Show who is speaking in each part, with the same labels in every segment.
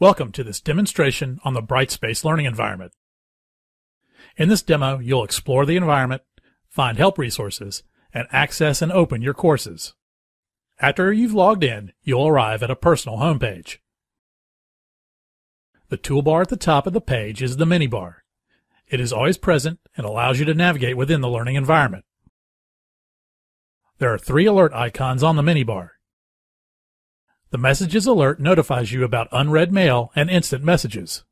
Speaker 1: Welcome to this demonstration on the Brightspace learning environment. In this demo, you'll explore the environment, find help resources, and access and open your courses. After you've logged in, you'll arrive at a personal homepage. The toolbar at the top of the page is the mini bar. It is always present and allows you to navigate within the learning environment. There are three alert icons on the mini bar. The Messages alert notifies you about unread mail and instant messages.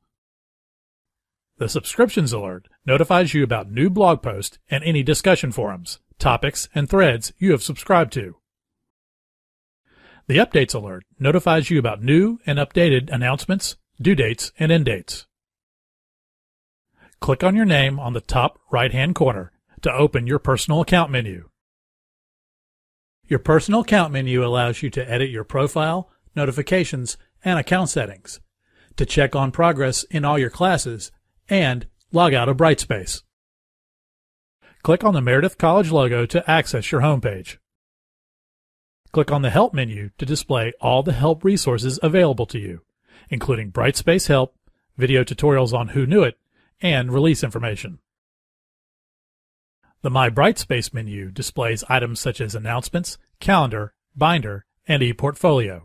Speaker 1: The Subscriptions alert notifies you about new blog posts and any discussion forums, topics, and threads you have subscribed to. The Updates alert notifies you about new and updated announcements, due dates, and end dates. Click on your name on the top right-hand corner to open your personal account menu. Your personal account menu allows you to edit your profile, notifications, and account settings, to check on progress in all your classes, and log out of Brightspace. Click on the Meredith College logo to access your homepage. Click on the Help menu to display all the help resources available to you, including Brightspace Help, video tutorials on Hoonuit, and release information. The My Brightspace menu displays items such as announcements, calendar, binder, and ePortfolio.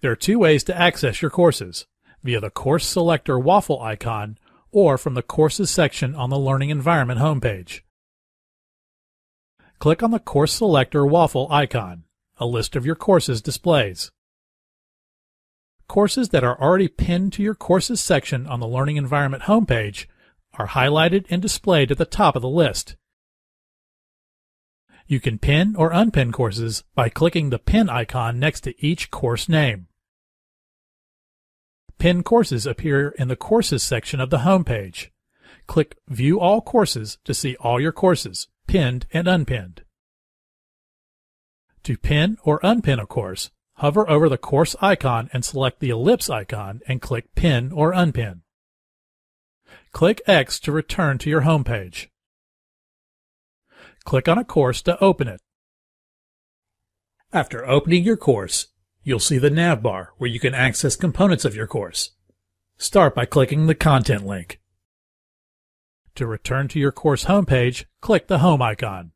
Speaker 1: There are two ways to access your courses, via the Course Selector waffle icon or from the Courses section on the Learning Environment homepage. Click on the Course Selector waffle icon. A list of your courses displays. Courses that are already pinned to your Courses section on the Learning Environment homepage are highlighted and displayed at the top of the list. You can pin or unpin courses by clicking the pin icon next to each course name. Pin courses appear in the Courses section of the homepage. Click View All Courses to see all your courses, pinned and unpinned. To pin or unpin a course, hover over the course icon and select the ellipse icon and click Pin or Unpin. Click X to return to your home page. Click on a course to open it. After opening your course, you'll see the nav bar where you can access components of your course. Start by clicking the content link. To return to your course homepage, click the home icon.